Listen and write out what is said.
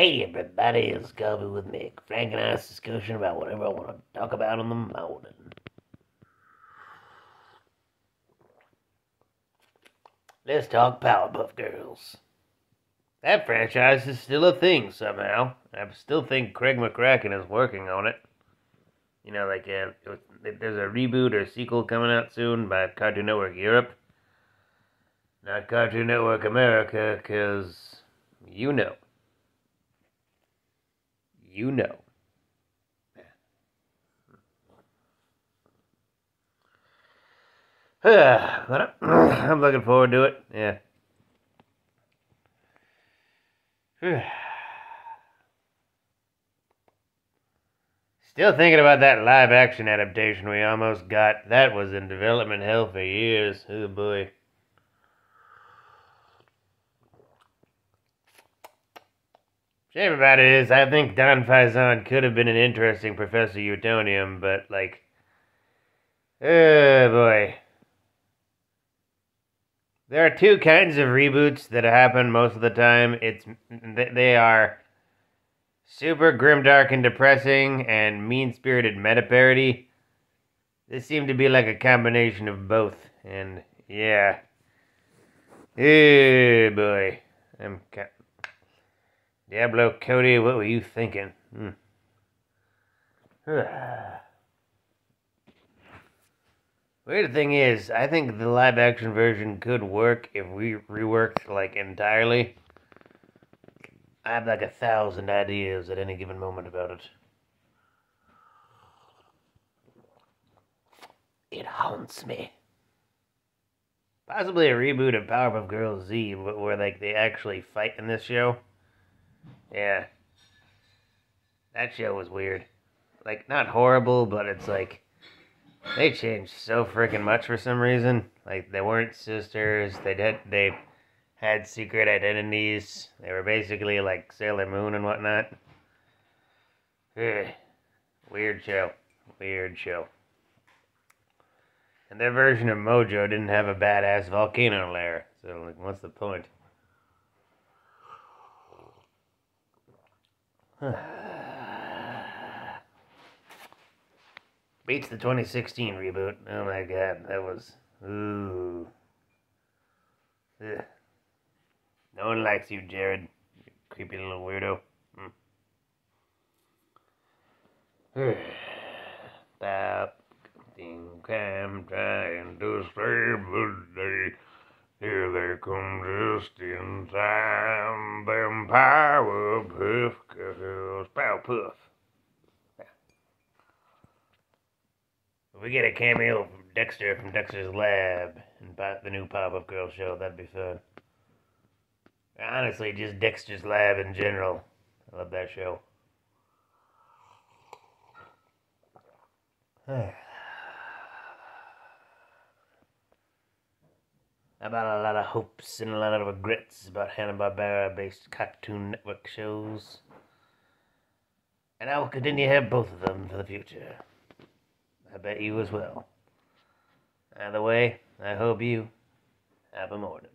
Hey everybody, it's Coffee with Mick. Frank and I's discussion about whatever I want to talk about in the morning. Let's talk Powerpuff Girls. That franchise is still a thing somehow. I still think Craig McCracken is working on it. You know, like uh, there's a reboot or sequel coming out soon by Cartoon Network Europe. Not Cartoon Network America, because you know. You know. but I'm looking forward to it. Yeah. Still thinking about that live action adaptation we almost got. That was in development hell for years. Oh boy. Shame about it is, I think Don Faison could have been an interesting Professor Utonium, but like, oh boy. There are two kinds of reboots that happen most of the time. It's they are super grimdark and depressing and mean-spirited meta parody. This seemed to be like a combination of both, and yeah. Oh boy, I'm. Diablo Cody, what were you thinking? Hmm. Weird thing is, I think the live action version could work if we reworked like entirely. I have like a thousand ideas at any given moment about it. It haunts me. Possibly a reboot of Powerpuff Girls Z, but where like they actually fight in this show. Yeah. That show was weird. Like, not horrible, but it's like. They changed so freaking much for some reason. Like, they weren't sisters. They did. They had secret identities. They were basically like Sailor Moon and whatnot. Ugh. Weird show. Weird show. And their version of Mojo didn't have a badass volcano lair. So, like, what's the point? Beats the 2016 reboot. Oh my god, that was. Ooh. Ugh. No one likes you, Jared. You creepy little weirdo. Hmm. Stop. Think I'm trying to save the day. Here they come just in time, them Powerpuff Girls. Powerpuff. we get a cameo from Dexter from Dexter's Lab and the new Powerpuff Girls show, that'd be fun. Honestly, just Dexter's Lab in general. I love that show. about a lot of hopes and a lot of regrets about Hanna-Barbera based Cartoon Network shows. And I will continue to have both of them for the future. I bet you as well. Either way, I hope you have a morning.